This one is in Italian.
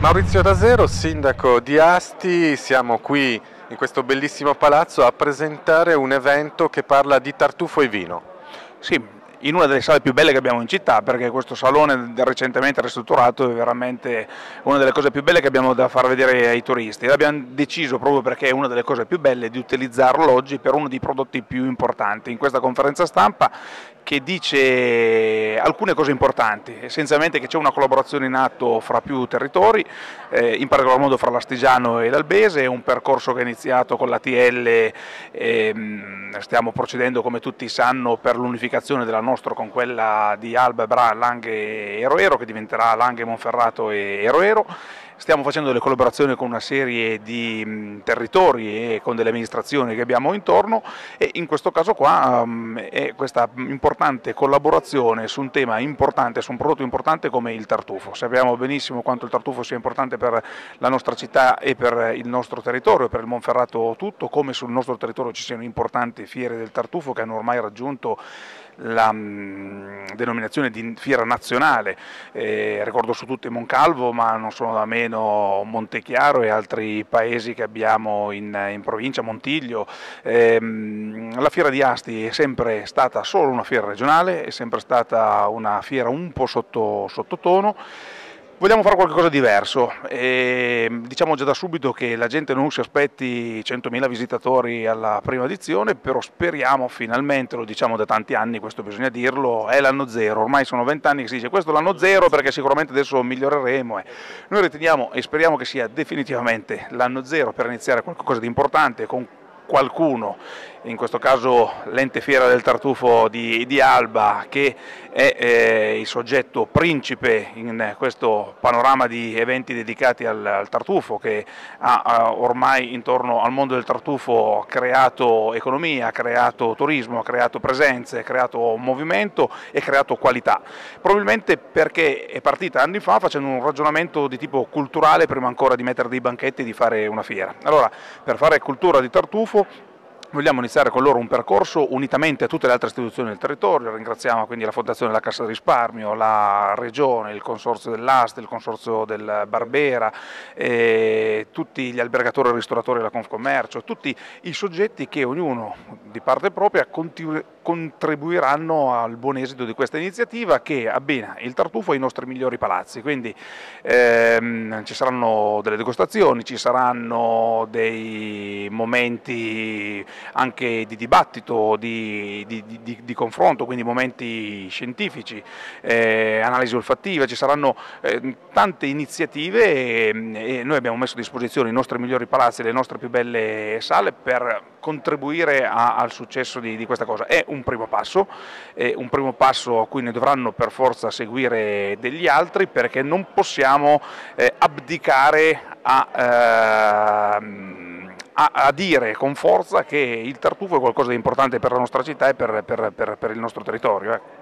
Maurizio Rasero, sindaco di Asti, siamo qui in questo bellissimo palazzo a presentare un evento che parla di tartufo e vino. Sì, in una delle sale più belle che abbiamo in città perché questo salone recentemente ristrutturato è veramente una delle cose più belle che abbiamo da far vedere ai turisti e abbiamo deciso proprio perché è una delle cose più belle di utilizzarlo oggi per uno dei prodotti più importanti in questa conferenza stampa che dice alcune cose importanti, essenzialmente che c'è una collaborazione in atto fra più territori, eh, in particolar modo fra l'Astigiano e l'Albese, un percorso che è iniziato con l'ATL, ehm, stiamo procedendo come tutti sanno per l'unificazione della nostra con quella di Alba, Bra, Langhe e Eroero che diventerà Langhe, Monferrato e Eroero Stiamo facendo delle collaborazioni con una serie di mh, territori e con delle amministrazioni che abbiamo intorno e in questo caso qua um, è questa importante collaborazione su un tema importante, su un prodotto importante come il tartufo. Sappiamo benissimo quanto il tartufo sia importante per la nostra città e per il nostro territorio, per il Monferrato tutto, come sul nostro territorio ci siano importanti fiere del tartufo che hanno ormai raggiunto la mh, denominazione di fiera nazionale, eh, ricordo su tutte Moncalvo ma non sono da meno Montechiaro e altri paesi che abbiamo in, in provincia, Montiglio. Eh, la fiera di Asti è sempre stata solo una fiera regionale, è sempre stata una fiera un po' sotto, sottotono Vogliamo fare qualcosa di diverso e diciamo già da subito che la gente non si aspetti 100.000 visitatori alla prima edizione, però speriamo finalmente, lo diciamo da tanti anni, questo bisogna dirlo, è l'anno zero, ormai sono vent'anni che si dice questo è l'anno zero perché sicuramente adesso miglioreremo. Eh. Noi riteniamo e speriamo che sia definitivamente l'anno zero per iniziare qualcosa di importante con qualcuno, in questo caso l'ente fiera del tartufo di, di Alba, che è eh, il soggetto principe in questo panorama di eventi dedicati al, al tartufo, che ha, ha, ormai intorno al mondo del tartufo creato economia, ha creato turismo, ha creato presenze, ha creato movimento e creato qualità. Probabilmente perché è partita anni fa facendo un ragionamento di tipo culturale prima ancora di mettere dei banchetti e di fare una fiera. Allora, per fare cultura di tartufo poco Vogliamo iniziare con loro un percorso unitamente a tutte le altre istituzioni del territorio, ringraziamo quindi la Fondazione della Cassa di Risparmio, la Regione, il Consorzio dell'Ast, il Consorzio del Barbera, eh, tutti gli albergatori e ristoratori della Confcommercio, tutti i soggetti che ognuno di parte propria contribuiranno al buon esito di questa iniziativa che abbina il tartufo ai nostri migliori palazzi, quindi ehm, ci saranno delle degustazioni, ci saranno dei momenti anche di dibattito, di, di, di, di confronto, quindi momenti scientifici, eh, analisi olfattiva, ci saranno eh, tante iniziative e, e, noi abbiamo messo a disposizione i nostri migliori palazzi, le nostre più belle sale per contribuire a, al successo di, questa cosa. È un primo passo, è un primo passo a cui ne dovranno per forza seguire degli altri perché non possiamo eh, abdicare a... Eh, a, a, dire con forza che il tartufo è qualcosa di importante per la nostra città e per, per, per, per il nostro territorio. Ecco.